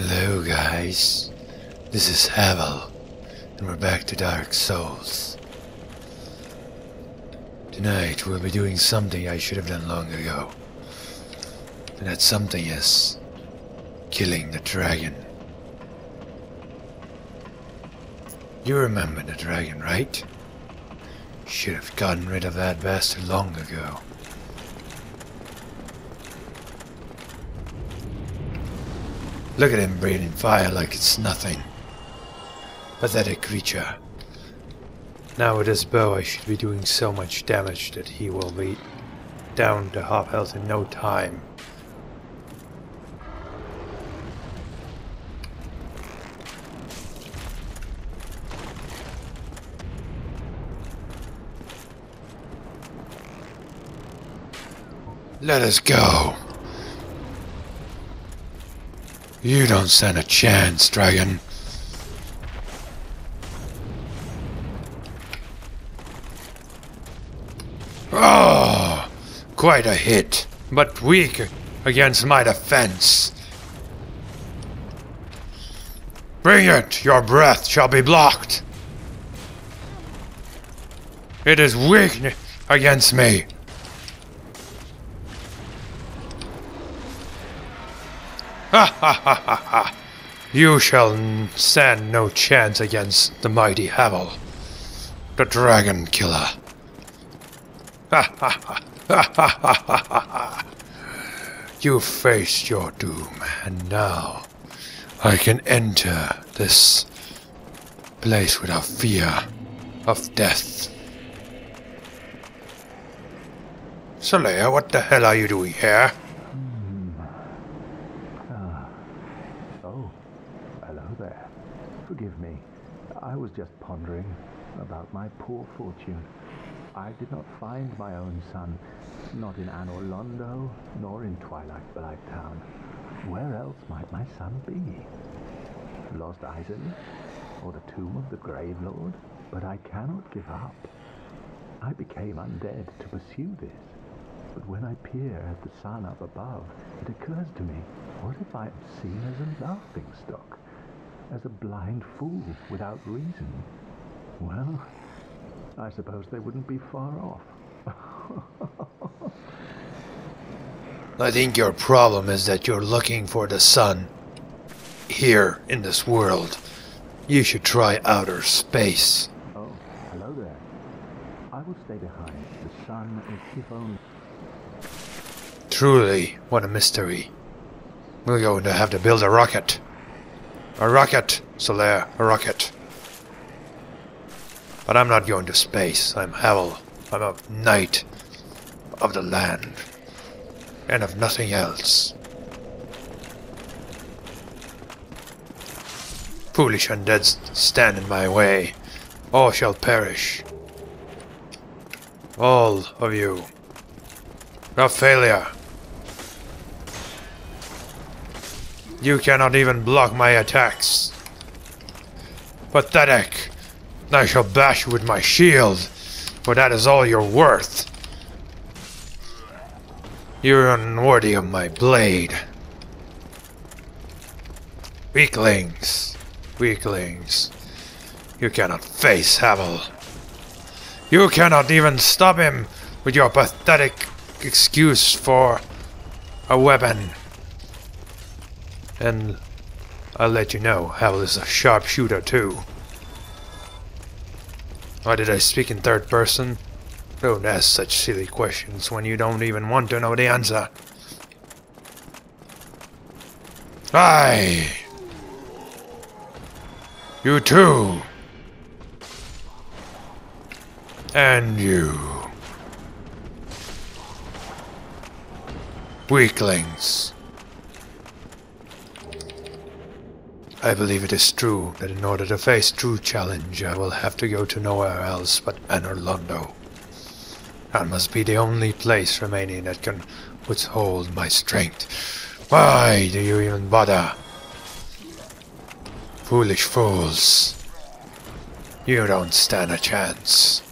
Hello, guys. This is Havel, and we're back to Dark Souls. Tonight, we'll be doing something I should have done long ago. And that something is killing the dragon. You remember the dragon, right? Should have gotten rid of that bastard long ago. Look at him breathing fire like it's nothing. Pathetic creature. Now with his bow I should be doing so much damage that he will be down to half health in no time. Let us go. You don't stand a chance, dragon. Oh, quite a hit, but weak against my defense. Bring it! Your breath shall be blocked. It is weak against me. Ha ha ha ha ha! You shall stand no chance against the mighty Havel, the dragon killer. Ha ha ha ha ha ha ha! You faced your doom, and now I can enter this place without fear of death. Solaire, what the hell are you doing here? Oh, hello there. Forgive me. I was just pondering about my poor fortune. I did not find my own sun, not in Anor Londo, nor in Twilight Blight Town. Where else might my sun be? Lost Izalith? Or the tomb of the Grave Lord? But I cannot give up. I became undead to pursue this. But when I peer at the sun up above, it occurs to me, what if I am seen as a laughing stock? As a blind fool without reason? Well, I suppose they wouldn't be far off. I think your problem is that you're looking for the sun here in this world. You should try outer space. oh, hello there. I will stay behind. The sun is if only... Truly, what a mystery. We're going to have to build a rocket. A rocket, Solaire, a rocket. But I'm not going to space. I'm Havel. I'm a knight of the land. And of nothing else. Foolish undead stand in my way. All shall perish. All of you. A You cannot even block my attacks. Pathetic. I shall bash you with my shield, for that is all you're worth. You're unworthy of my blade. Weaklings. Weaklings. You cannot face Havel. You cannot even stop him with your pathetic excuse for a weapon. And I'll let you know, Havel is a sharpshooter too. Why did I speak in third person? Don't ask such silly questions when you don't even want to know the answer. Aye! You too! And you. Weaklings. I believe it is true that in order to face true challenge, I will have to go to nowhere else but Anor Londo. That must be the only place remaining that can withhold my strength. Why do you even bother? Foolish fools. You don't stand a chance.